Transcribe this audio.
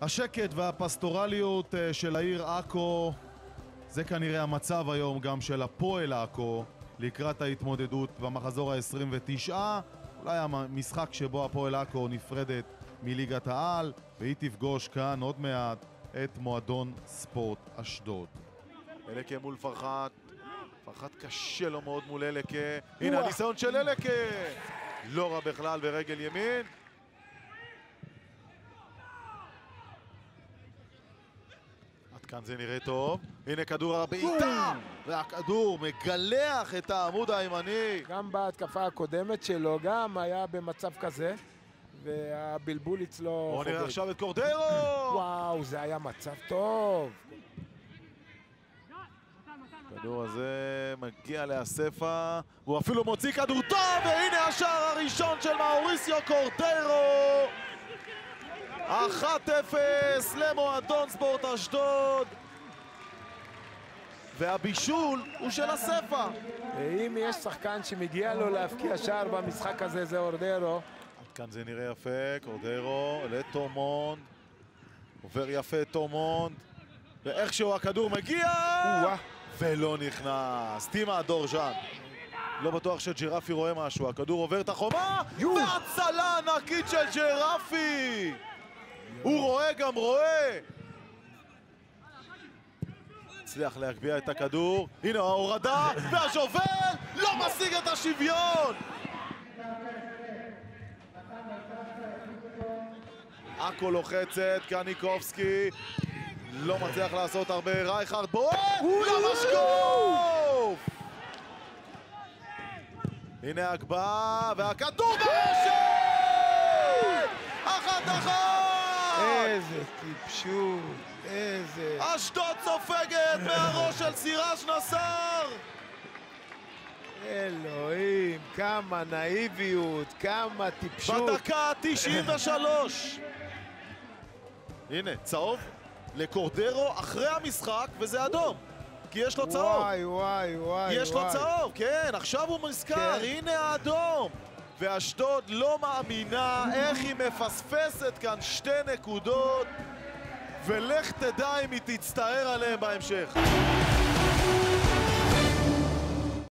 השקט והפסטורליות אה, של העיר עכו זה כנראה המצב היום גם של הפועל עכו לקראת ההתמודדות במחזור ה-29 אולי המשחק שבו הפועל עכו נפרדת מליגת העל והיא תפגוש כאן עוד מעט את מועדון ספורט אשדוד. אלקה מול פרחת, פרחת קשה לו מאוד מול אלקה, הנה הניסיון של אלקה! לא רע בכלל ברגל ימין. כאן זה נראה טוב. הנה כדור הבעיטה! והכדור מגלח את העמוד הימני. גם בהתקפה הקודמת שלו, גם היה במצב כזה, והבלבול אצלו בואו נראה. עכשיו את קורדרו! וואו, זה היה מצב טוב. הכדור הזה מגיע לאספה, והוא אפילו מוציא כדור טוב, והנה השער הראשון של מאוריסיו קורדרו! 1-0 למועדון ספורט אשדוד, והבישול הוא של אספה. ואם יש שחקן שמגיע לו להבקיע שער במשחק הזה, זה קורדרו. עד כאן זה נראה יפה, קורדרו לטומונד, עובר יפה טומונד, ואיכשהו הכדור מגיע. ולא נכנס. טימה דורז'אן. לא בטוח שג'רפי רואה משהו, הכדור עובר את החומה. והצלה ענקית של ג'רפי! הוא רואה גם רואה! הצליח להגביה את הכדור, הנה ההורדה, והשובל לא משיג את השוויון! עכו לוחצת, קניקובסקי לא מצליח לעשות הרבה, רייכרד בועט, למשקוף! הנה הגבהה, והכדור ברשת! איזה טיפשות, איזה... אשדוד סופגת מהראש של סירש נסאר! אלוהים, כמה נאיביות, כמה טיפשות. בדקה ה-93! הנה, צהוב לקורדרו אחרי המשחק, וזה אדום. כי יש לו צהוב. וואי, וואי, וואי, יש לו וואי. צהוב, כן, עכשיו הוא נזכר, כן. הנה האדום. ואשדוד לא מאמינה איך היא מפספסת כאן שתי נקודות, ולך תדע אם היא תצטער עליהם בהמשך.